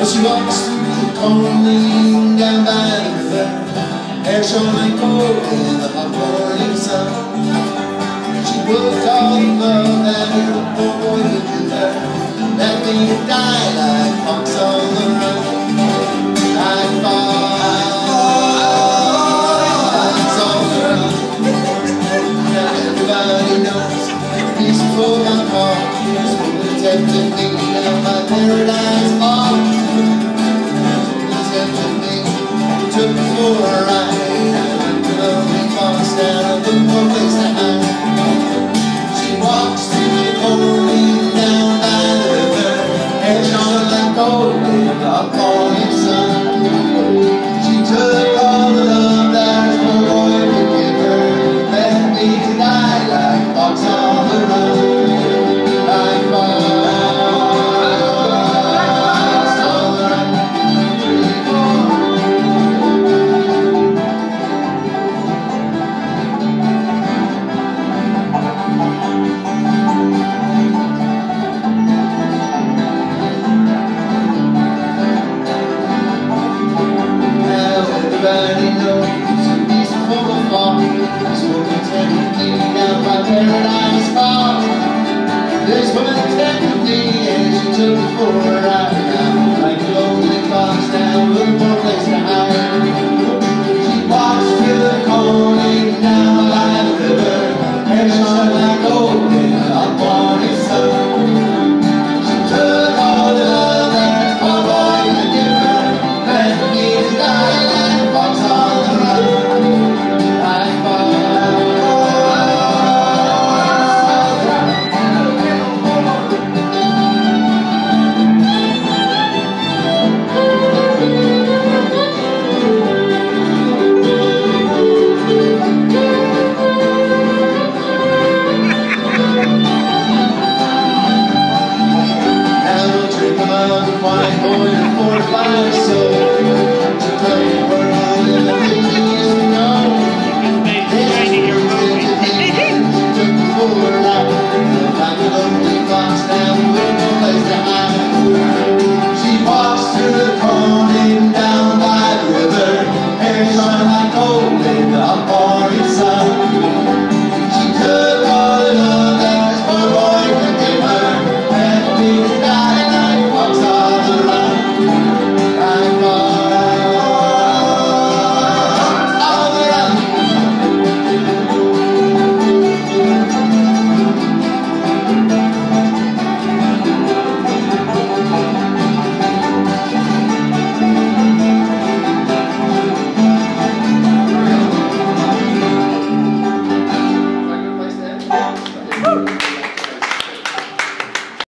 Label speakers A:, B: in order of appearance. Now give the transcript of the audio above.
A: She walks through the cold down by the river Hair showing cold in the hot morning sun. She worked all the love that little boy would give her. That made her die like fox on the run. Like fox on the took for a to place to hide She walks through the cold down by the river morning sun far. This woman silence.